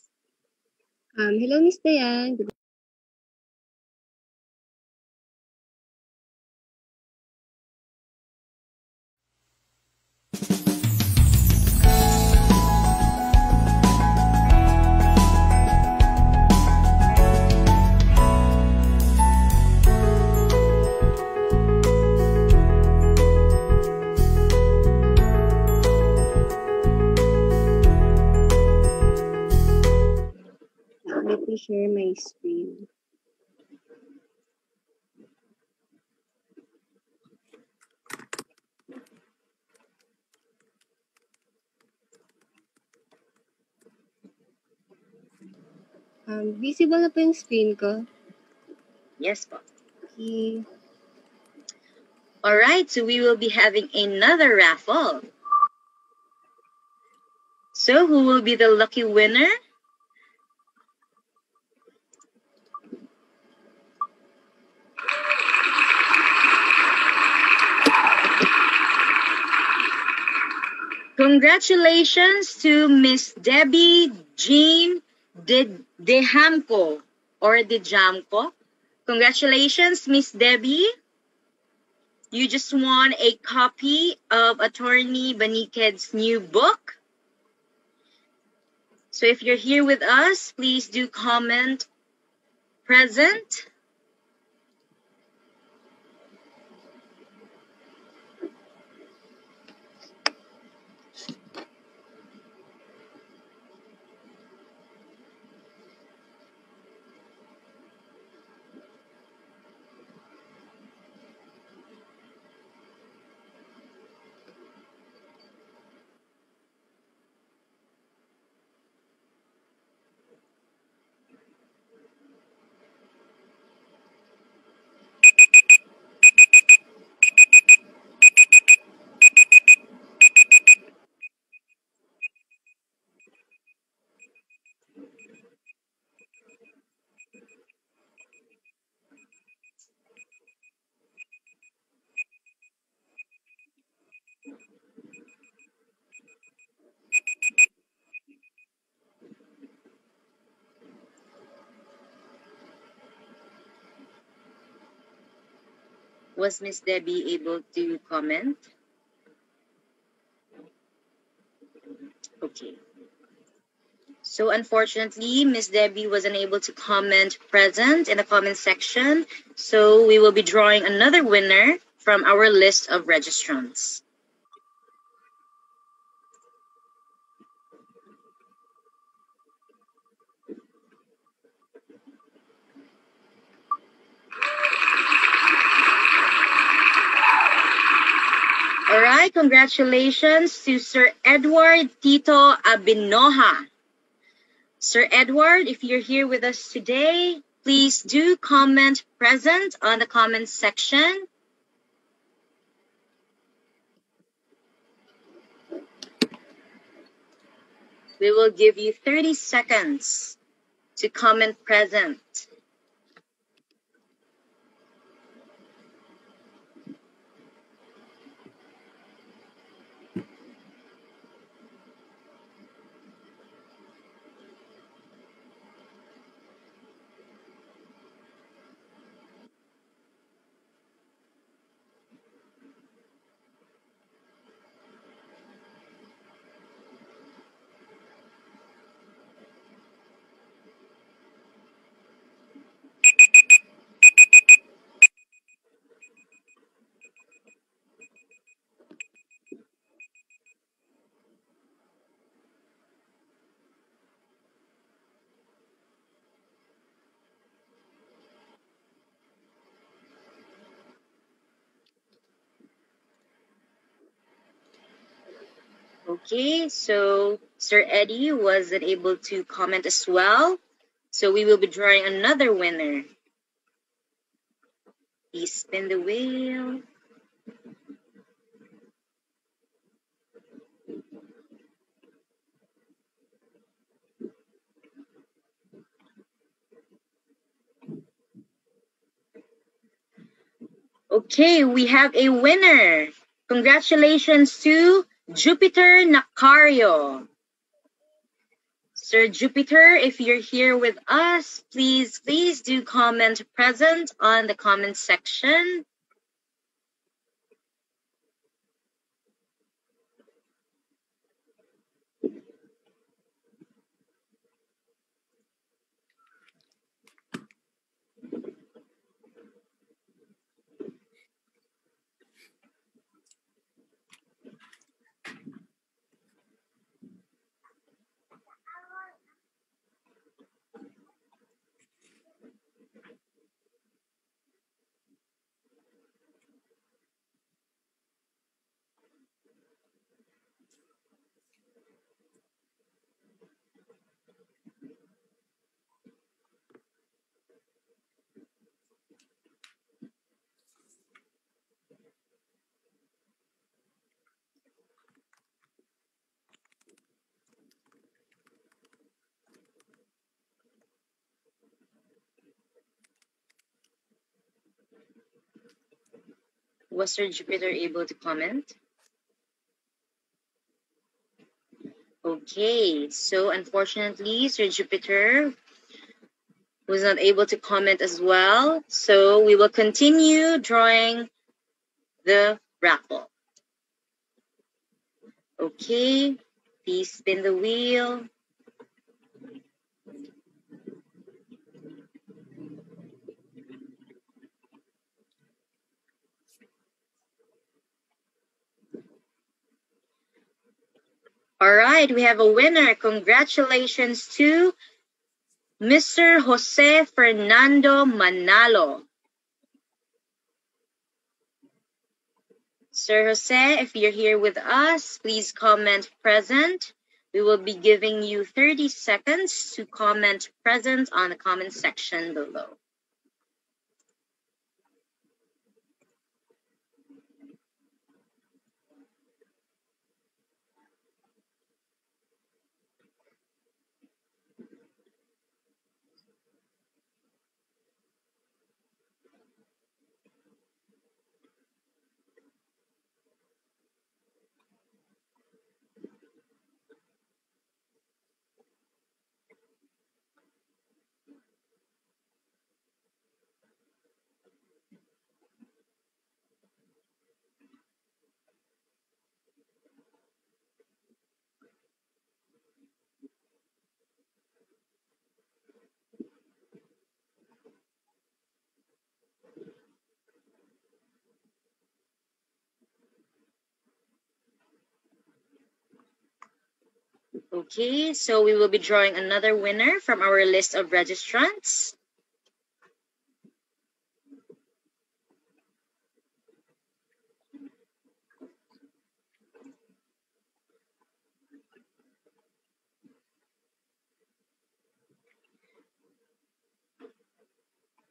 Um, hello, Miss Dayan. Let me share my screen. Um, visible na po yung screen ko. Yes, po. Okay. All right, so we will be having another raffle. So, who will be the lucky winner? Congratulations to Miss Debbie Jean De Dehamco or Dejamco. Congratulations, Miss Debbie. You just won a copy of Attorney Baniqued's new book. So if you're here with us, please do comment present. Was Miss Debbie able to comment? Okay. So unfortunately, Miss Debbie was unable to comment present in the comment section. So we will be drawing another winner from our list of registrants. Right, congratulations to Sir Edward Tito Abinoha. Sir Edward, if you're here with us today, please do comment present on the comments section. We will give you 30 seconds to comment present. Okay, so Sir Eddie wasn't able to comment as well. So we will be drawing another winner. Please spin the wheel. Okay, we have a winner. Congratulations to Jupiter Nacario. Sir Jupiter, if you're here with us, please, please do comment present on the comment section. Was Sir Jupiter able to comment? Okay, so unfortunately, Sir Jupiter was not able to comment as well. So we will continue drawing the raffle. Okay, please spin the wheel. All right, we have a winner. Congratulations to Mr. Jose Fernando Manalo. Sir Jose, if you're here with us, please comment present. We will be giving you 30 seconds to comment present on the comment section below. Okay, so we will be drawing another winner from our list of registrants.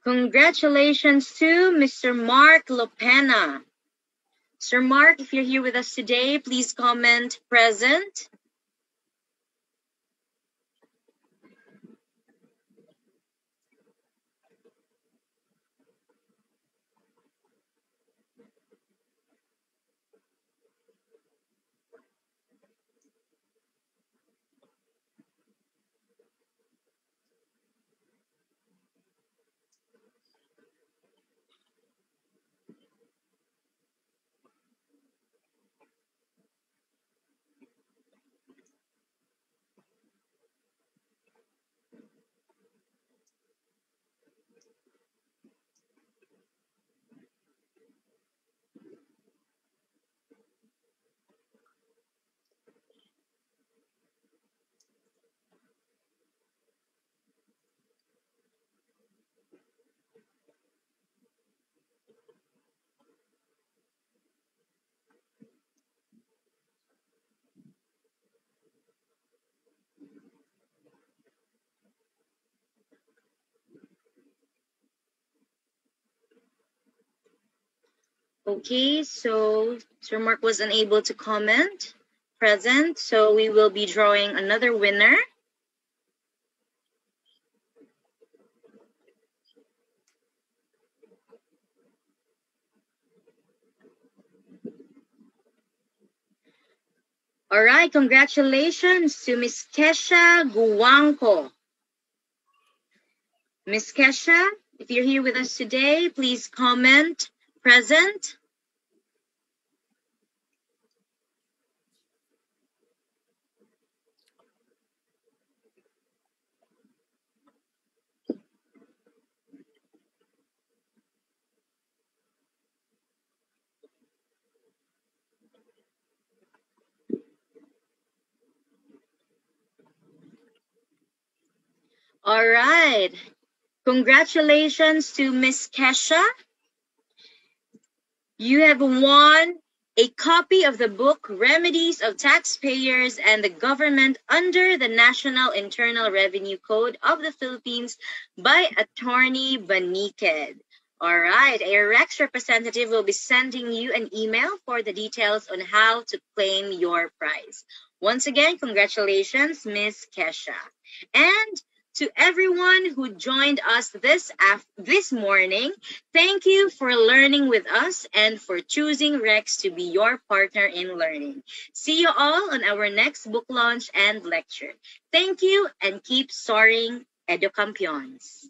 Congratulations to Mr. Mark Lopena. Sir Mark, if you're here with us today, please comment present. Okay, so Sir Mark was unable to comment present, so we will be drawing another winner. All right, congratulations to Miss Kesha Guangco. Miss Kesha, if you're here with us today, please comment present. All right. Congratulations to Miss Kesha. You have won a copy of the book Remedies of Taxpayers and the Government under the National Internal Revenue Code of the Philippines by Attorney Baniqued. All right, a REX representative will be sending you an email for the details on how to claim your prize. Once again, congratulations, Miss Kesha. And to everyone who joined us this af- this morning. Thank you for learning with us and for choosing Rex to be your partner in learning. See you all on our next book launch and lecture. Thank you and keep soaring, Educhampions.